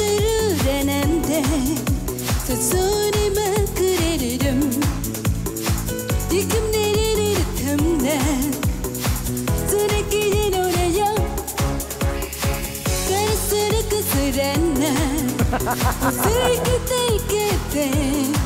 kaldırır enemde Sözünüme kırarım Yıkımları rıkımda Sıra gelin oraya. Karısını kısır anne. Sıra gider gider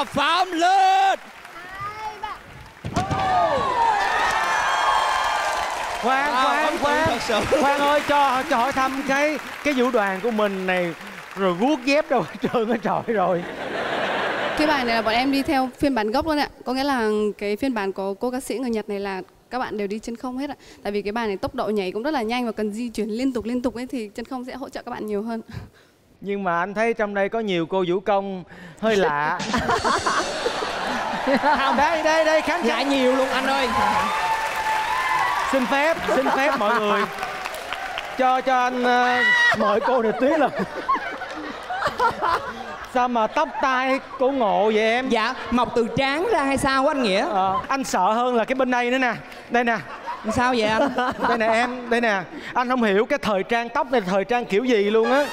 là Phạm Linh khoan Wow, khoan khoan thật sự. khoan ơi cho cho hỏi thăm cái cái vũ đoàn của mình này rồi guốc dép đâu hết trơn hết trọi rồi Cái bài này là bọn em đi theo phiên bản gốc luôn ạ. Có nghĩa là cái phiên bản có cô ca sĩ người Nhật này là các bạn đều đi chân không hết ạ. Tại vì cái bài này tốc độ nhảy cũng rất là nhanh và cần di chuyển liên tục liên tục ấy thì chân không sẽ hỗ trợ các bạn nhiều hơn. Nhưng mà anh thấy trong đây có nhiều cô vũ công hơi lạ. Không đây đây đây khán giả. Nhiều luôn anh ơi. Xin phép xin phép mọi người cho cho anh ờ, mời cô này tuyết lên sao mà tóc tai cô ngộ vậy em? Dạ, mọc từ trán ra hay sao á anh Nghĩa? Ờ, anh sợ hơn là cái bên đây nữa nè. Đây nè. Sao vậy anh? Đây nè em đây nè. Anh không hiểu cái thời trang tóc này thời trang kiểu gì luôn á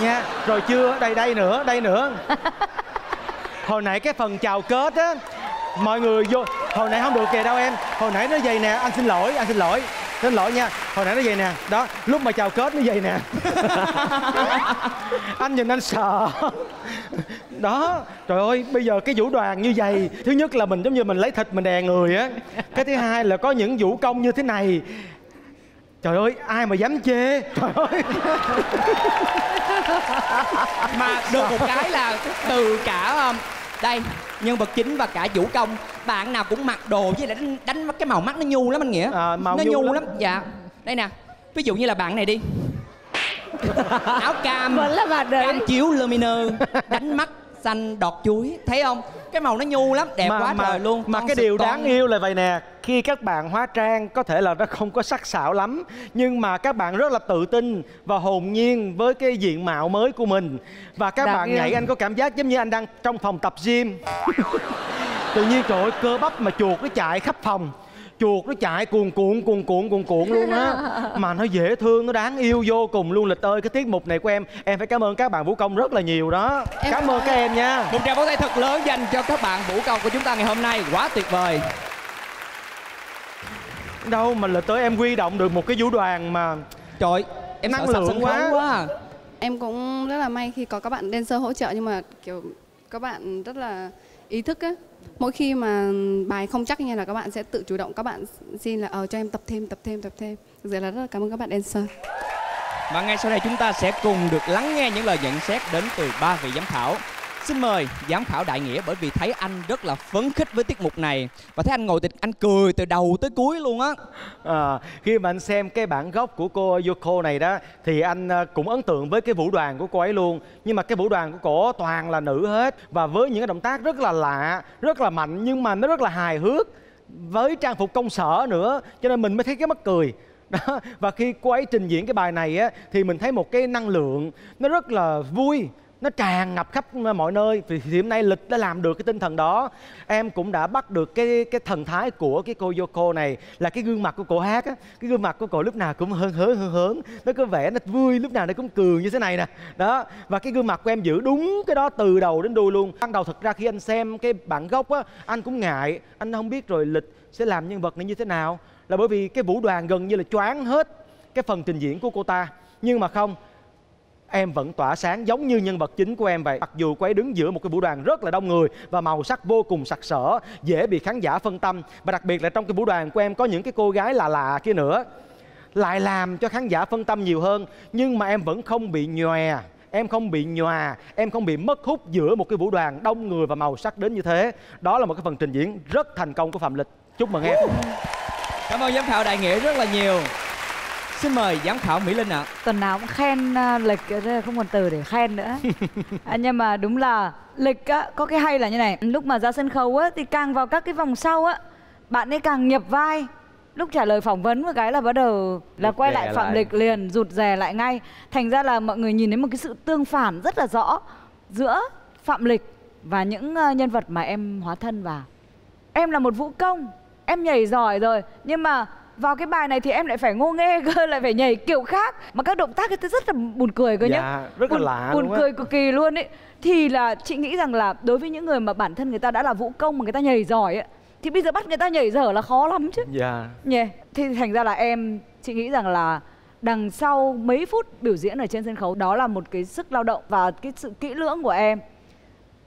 nha. Rồi chưa? Đây đây nữa đây nữa. Hồi nãy cái phần chào kết á mọi người vô hồi nãy không được kìa đâu em. Hồi nãy nó vậy nè anh xin lỗi anh xin lỗi xin lỗi nha. Hồi nãy nó vậy nè. Đó lúc mà chào kết nó vậy nè. Anh nhìn anh sợ. Đó trời ơi bây giờ cái vũ đoàn như vậy thứ nhất là mình giống như mình lấy thịt mình đè người á. Cái thứ hai là có những vũ công như thế này trời ơi ai mà dám chê trời ơi Mà được một cái là từ cả um, Đây, nhân vật chính và cả vũ công Bạn nào cũng mặc đồ với lại đánh, đánh cái màu mắt nó nhu lắm anh Nghĩa À, màu Nó nhu nhu lắm. lắm. Dạ Đây nè Ví dụ như là bạn này đi Áo cam Vẫn là bạn đấy. Cam chiếu lumineux Đánh mắt xanh đọt chuối Thấy không? Cái màu nó nhu lắm Đẹp quá trời luôn mà Con cái điều con. đáng yêu là vậy nè khi các bạn hóa trang có thể là nó không có sắc sảo lắm nhưng mà các bạn rất là tự tin và hồn nhiên với cái diện mạo mới của mình. Và các Đáng bạn yêu. nhảy anh có cảm giác giống như anh đang trong phòng tập gym. Tự nhiên trời ơi cơ bắp mà chuột nó chạy khắp phòng. Chuột nó chạy cuồn cuộn cuồn cuộn cuồn cuộn luôn á. Mà nó dễ thương nó đáng yêu vô cùng luôn lịch ơi cái tiết mục này của em em phải cảm ơn các bạn vũ công rất là nhiều đó. Em cảm ơn các em nha. Một tràng pháo tay thật lớn dành cho các bạn vũ công của chúng ta ngày hôm nay. Quá tuyệt vời đâu mà là tới em huy động được một cái vũ đoàn mà trời em Năng lượng quá. quá à. Em cũng rất là may khi có các bạn dancer hỗ trợ nhưng mà kiểu các bạn rất là ý thức á. Mỗi khi mà bài không chắc như là các bạn sẽ tự chủ động các bạn xin là ờ cho em tập thêm tập thêm tập thêm. Thực sự là rất là cảm ơn các bạn dancer. Và ngay sau đây chúng ta sẽ cùng được lắng nghe những lời nhận xét đến từ ba vị giám khảo. Xin mời giám khảo Đại Nghĩa bởi vì thấy anh rất là phấn khích với tiết mục này. Và thấy anh ngồi thì anh cười từ đầu tới cuối luôn á. À, khi mà anh xem cái bản gốc của cô Yoko này đó thì anh à, cũng ấn tượng với cái vũ đoàn của cô ấy luôn. Nhưng mà cái vũ đoàn của cổ toàn là nữ hết. Và với những cái động tác rất là lạ rất là mạnh nhưng mà nó rất là hài hước với trang phục công sở nữa. Cho nên mình mới thấy cái mắc cười. Đó và khi cô ấy trình diễn cái bài này á thì mình thấy một cái năng lượng nó rất là vui nó tràn ngập khắp mọi nơi. Thì thì hôm nay lịch đã làm được cái tinh thần đó. Em cũng đã bắt được cái cái thần thái của cái cô Yoko này là cái gương mặt của cô hát á. Cái gương mặt của cô lúc nào cũng hơn hớn hơn hớn nó có vẻ nó vui, lúc nào nó cũng cười như thế này nè. Đó, và cái gương mặt của em giữ đúng cái đó từ đầu đến đuôi luôn. Ban đầu thật ra khi anh xem cái bản gốc á, anh cũng ngại. Anh không biết rồi lịch sẽ làm nhân vật này như thế nào. Là bởi vì cái vũ đoàn gần như là choáng hết cái phần trình diễn của cô ta. Nhưng mà không em vẫn tỏa sáng giống như nhân vật chính của em vậy. Mặc dù cô ấy đứng giữa một cái vũ đoàn rất là đông người và màu sắc vô cùng sặc sỡ, dễ bị khán giả phân tâm. Và đặc biệt là trong cái vũ đoàn của em có những cái cô gái lạ lạ kia nữa, lại làm cho khán giả phân tâm nhiều hơn. Nhưng mà em vẫn không bị nhòe, em không bị nhòa, em không bị mất hút giữa một cái vũ đoàn đông người và màu sắc đến như thế. Đó là một cái phần trình diễn rất thành công của phạm lịch. Chúc mừng em. Cảm ơn giám khảo Đại Nghĩa rất là nhiều. Xin mời giám khảo Mỹ Linh ạ. tuần nào cũng khen à, lịch đây không còn từ để khen nữa. À, nhưng mà đúng là lịch á, có cái hay là như này. Lúc mà ra sân khấu á, thì càng vào các cái vòng sau á bạn ấy càng nhập vai. Lúc trả lời phỏng vấn một cái là bắt đầu là Rụt quay lại phạm lại. lịch liền rụt rè lại ngay. Thành ra là mọi người nhìn thấy một cái sự tương phản rất là rõ giữa phạm lịch và những ờ, nhân vật mà em hóa thân vào. Em là một vũ công em nhảy giỏi rồi nhưng mà vào cái bài này thì em lại phải ngô nghê cơ lại phải nhảy kiểu khác. Mà các động tác ấy rất là buồn cười cơ nhá. Dạ rất là buồn, lạ buồn cười cực kỳ luôn ấy. Thì là chị nghĩ rằng là đối với những người mà bản thân người ta đã là vũ công mà người ta nhảy giỏi ấy thì bây giờ bắt người ta nhảy dở là khó lắm chứ. Dạ. Nhỉ? Thì thành ra là em chị nghĩ rằng là đằng sau mấy phút biểu diễn ở trên sân khấu đó là một cái sức lao động và cái sự kỹ lưỡng của em.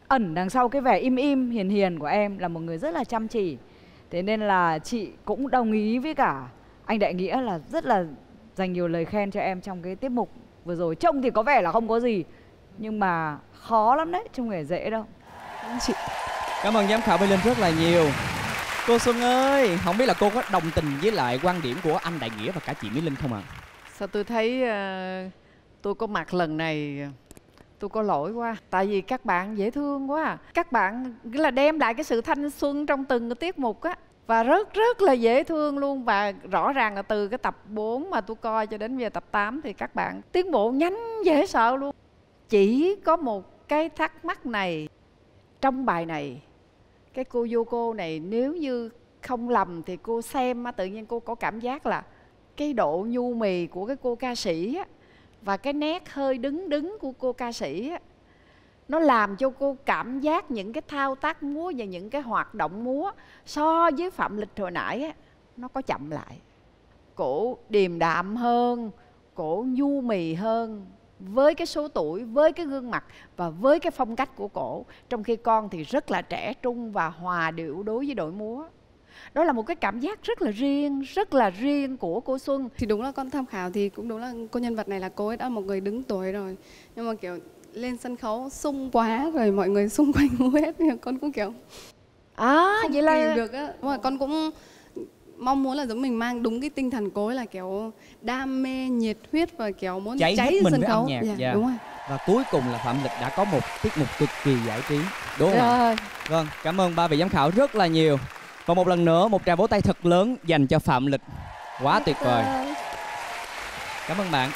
Ẩn đằng sau cái vẻ im im hiền hiền của em là một người rất là chăm chỉ thế nên là chị cũng đồng ý với cả anh đại nghĩa là rất là dành nhiều lời khen cho em trong cái tiết mục vừa rồi trông thì có vẻ là không có gì nhưng mà khó lắm đấy chứ không hề dễ đâu Chị Cảm ơn giám khảo Mỹ Linh rất là nhiều. Cô Xuân ơi, không biết là cô có đồng tình với lại quan điểm của anh Đại Nghĩa và cả chị Mỹ Linh không ạ? Sao tôi thấy ờ, tôi có mặt lần này tôi có lỗi quá. Tại vì các bạn dễ thương quá à. các bạn nghĩa là đem lại cái sự thanh xuân trong từng cái tiết mục á. Và rất rất là dễ thương luôn. Và rõ ràng là từ cái tập 4 mà tôi coi cho đến giờ tập 8 thì các bạn tiến bộ nhanh, dễ sợ luôn. Chỉ có một cái thắc mắc này trong bài này. Cái cô Yoko này, nếu như không lầm thì cô xem á, tự nhiên cô có cảm giác là cái độ nhu mì của cái cô ca sĩ á và cái nét hơi đứng đứng của cô ca sĩ á, nó làm cho cô cảm giác những cái thao tác múa và những cái hoạt động múa so với phạm lịch hồi nãy á, nó có chậm lại. Cổ điềm đạm hơn, cổ nhu mì hơn với cái số tuổi, với cái gương mặt và với cái phong cách của cổ, trong khi con thì rất là trẻ trung và hòa điệu đối với đội múa đó là một cái cảm giác rất là riêng rất là riêng của cô xuân thì đúng là con tham khảo thì cũng đúng là cô nhân vật này là cô ấy đã một người đứng tuổi rồi nhưng mà kiểu lên sân khấu sung quá rồi mọi người xung quanh hết con cũng kiểu à không vậy là được á mà con cũng mong muốn là giống mình mang đúng cái tinh thần cô ấy là kiểu đam mê nhiệt huyết và kiểu muốn Cháy cháy, hết mình sân với khấu âm nhạc, Dạ, dạ. đúng rồi Và cuối cùng là Phạm Lịch đã có một tiết mục cực kỳ giải trí. Đúng không ạ? rồi Vâng, cảm ơn ba vị giám khảo rất là nhiều. Và một lần nữa một tràng vỗ tay thật lớn dành cho Phạm Lịch. Quá tuyệt vời. Cảm ơn bạn.